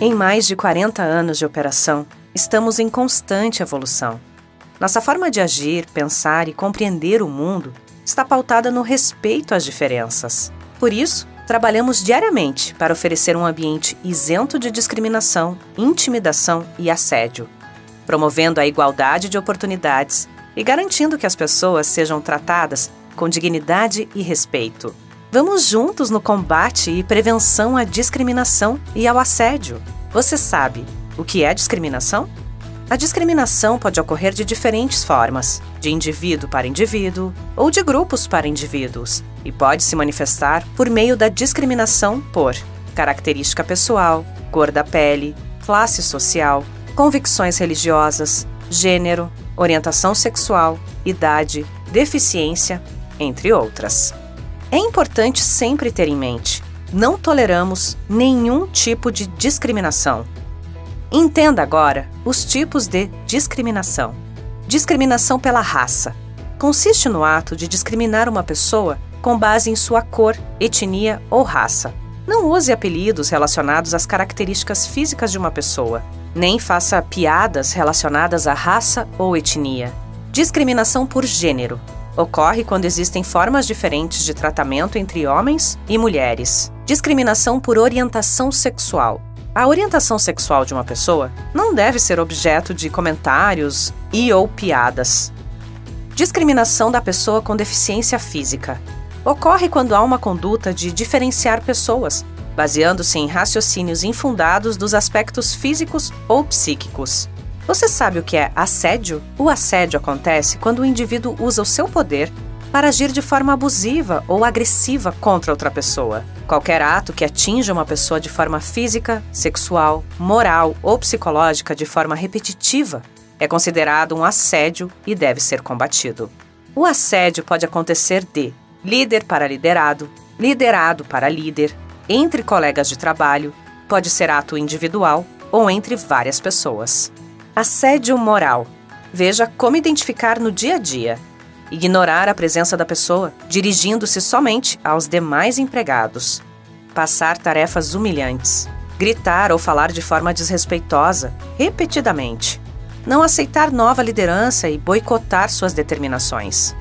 Em mais de 40 anos de operação, estamos em constante evolução. Nossa forma de agir, pensar e compreender o mundo está pautada no respeito às diferenças. Por isso, trabalhamos diariamente para oferecer um ambiente isento de discriminação, intimidação e assédio, promovendo a igualdade de oportunidades e garantindo que as pessoas sejam tratadas com dignidade e respeito. Vamos juntos no combate e prevenção à discriminação e ao assédio. Você sabe o que é discriminação? A discriminação pode ocorrer de diferentes formas, de indivíduo para indivíduo ou de grupos para indivíduos, e pode se manifestar por meio da discriminação por característica pessoal, cor da pele, classe social, convicções religiosas, gênero, orientação sexual, idade, deficiência, entre outras. É importante sempre ter em mente: não toleramos nenhum tipo de discriminação Entenda agora os tipos de discriminação. Discriminação pela raça. Consiste no ato de discriminar uma pessoa com base em sua cor, etnia ou raça. Não use apelidos relacionados às características físicas de uma pessoa, nem faça piadas relacionadas à raça ou etnia. Discriminação por gênero. Ocorre quando existem formas diferentes de tratamento entre homens e mulheres. Discriminação por orientação sexual. A orientação sexual de uma pessoa não deve ser objeto de comentários e ou piadas. Discriminação da pessoa com deficiência física. Ocorre quando há uma conduta de diferenciar pessoas, baseando-se em raciocínios infundados dos aspectos físicos ou psíquicos. Você sabe o que é assédio? O assédio acontece quando o indivíduo usa o seu poder para agir de forma abusiva ou agressiva contra outra pessoa. Qualquer ato que atinja uma pessoa de forma física, sexual, moral ou psicológica de forma repetitiva é considerado um assédio e deve ser combatido. O assédio pode acontecer de líder para liderado, liderado para líder, entre colegas de trabalho, pode ser ato individual ou entre várias pessoas. Assédio moral. Veja como identificar no dia a dia ignorar a presença da pessoa, dirigindo-se somente aos demais empregados, passar tarefas humilhantes, gritar ou falar de forma desrespeitosa, repetidamente, não aceitar nova liderança e boicotar suas determinações.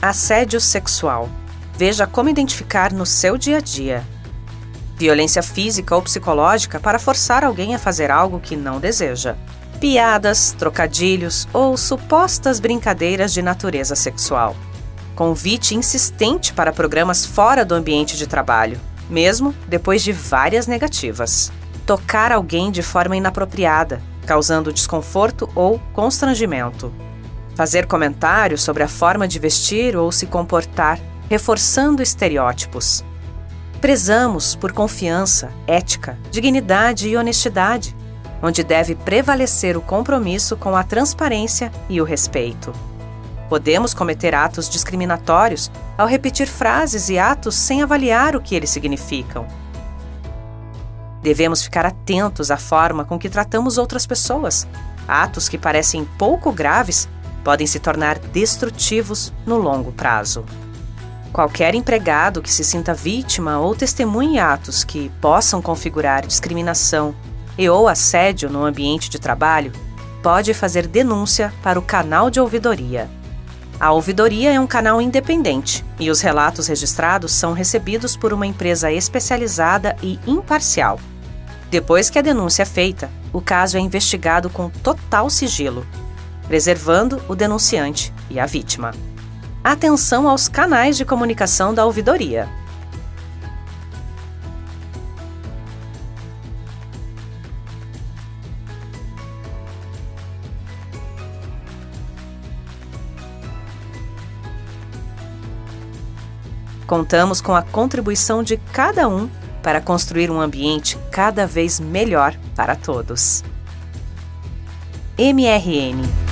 Assédio sexual. Veja como identificar no seu dia a dia. Violência física ou psicológica para forçar alguém a fazer algo que não deseja piadas, trocadilhos ou supostas brincadeiras de natureza sexual. Convite insistente para programas fora do ambiente de trabalho, mesmo depois de várias negativas. Tocar alguém de forma inapropriada, causando desconforto ou constrangimento. Fazer comentários sobre a forma de vestir ou se comportar, reforçando estereótipos. Prezamos por confiança, ética, dignidade e honestidade onde deve prevalecer o compromisso com a transparência e o respeito. Podemos cometer atos discriminatórios ao repetir frases e atos sem avaliar o que eles significam. Devemos ficar atentos à forma com que tratamos outras pessoas. Atos que parecem pouco graves podem se tornar destrutivos no longo prazo. Qualquer empregado que se sinta vítima ou testemunhe atos que possam configurar discriminação e ou assédio no ambiente de trabalho, pode fazer denúncia para o canal de ouvidoria. A ouvidoria é um canal independente e os relatos registrados são recebidos por uma empresa especializada e imparcial. Depois que a denúncia é feita, o caso é investigado com total sigilo, preservando o denunciante e a vítima. Atenção aos canais de comunicação da ouvidoria. Contamos com a contribuição de cada um para construir um ambiente cada vez melhor para todos. MRN